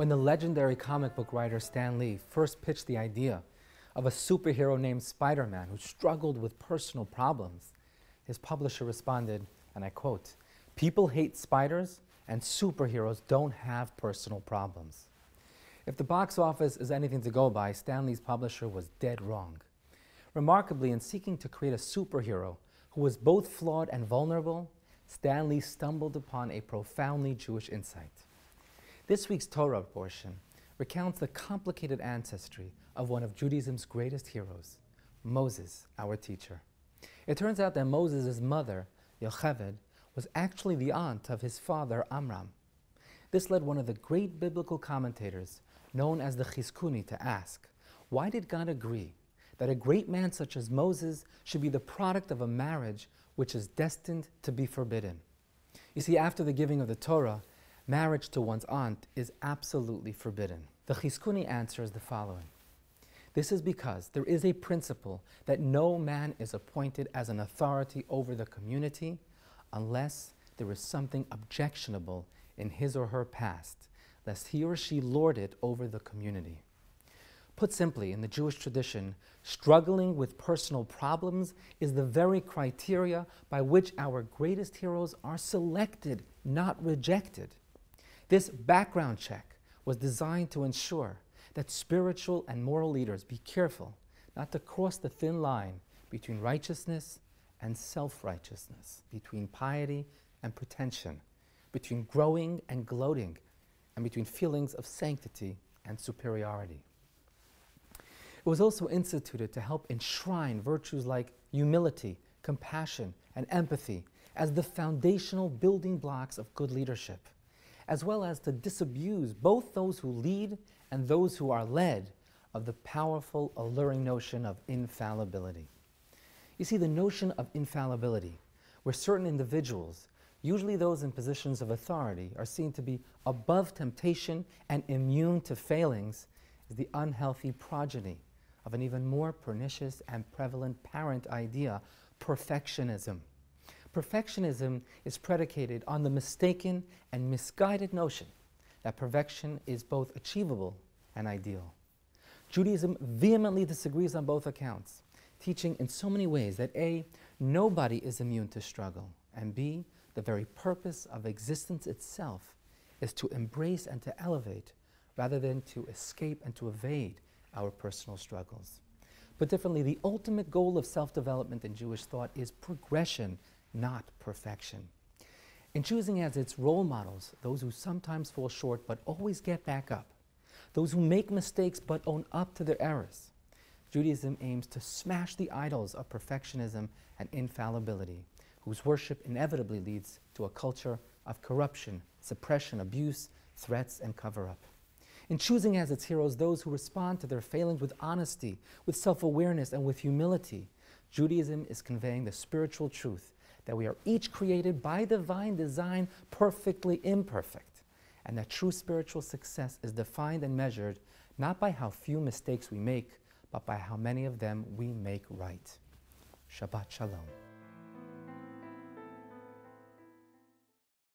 When the legendary comic book writer Stan Lee first pitched the idea of a superhero named Spider Man who struggled with personal problems, his publisher responded, and I quote, People hate spiders, and superheroes don't have personal problems. If the box office is anything to go by, Stan Lee's publisher was dead wrong. Remarkably, in seeking to create a superhero who was both flawed and vulnerable, Stan Lee stumbled upon a profoundly Jewish insight. This week's Torah portion recounts the complicated ancestry of one of Judaism's greatest heroes, Moses, our teacher. It turns out that Moses' mother, Yocheved, was actually the aunt of his father, Amram. This led one of the great biblical commentators, known as the Chizkuni, to ask, why did God agree that a great man such as Moses should be the product of a marriage which is destined to be forbidden? You see, after the giving of the Torah, marriage to one's aunt is absolutely forbidden. The Chizkuni answers the following. This is because there is a principle that no man is appointed as an authority over the community unless there is something objectionable in his or her past, lest he or she lord it over the community. Put simply, in the Jewish tradition, struggling with personal problems is the very criteria by which our greatest heroes are selected, not rejected. This background check was designed to ensure that spiritual and moral leaders be careful not to cross the thin line between righteousness and self righteousness, between piety and pretension, between growing and gloating, and between feelings of sanctity and superiority. It was also instituted to help enshrine virtues like humility, compassion, and empathy as the foundational building blocks of good leadership as well as to disabuse both those who lead and those who are led of the powerful, alluring notion of infallibility. You see, the notion of infallibility, where certain individuals, usually those in positions of authority, are seen to be above temptation and immune to failings, is the unhealthy progeny of an even more pernicious and prevalent parent idea, perfectionism. Perfectionism is predicated on the mistaken and misguided notion that perfection is both achievable and ideal. Judaism vehemently disagrees on both accounts, teaching in so many ways that A, nobody is immune to struggle, and B, the very purpose of existence itself is to embrace and to elevate rather than to escape and to evade our personal struggles. But differently, the ultimate goal of self development in Jewish thought is progression not perfection. In choosing as its role models those who sometimes fall short but always get back up, those who make mistakes but own up to their errors, Judaism aims to smash the idols of perfectionism and infallibility, whose worship inevitably leads to a culture of corruption, suppression, abuse, threats, and cover up. In choosing as its heroes those who respond to their failings with honesty, with self awareness, and with humility, Judaism is conveying the spiritual truth that we are each created by divine design perfectly imperfect, and that true spiritual success is defined and measured not by how few mistakes we make, but by how many of them we make right. Shabbat Shalom.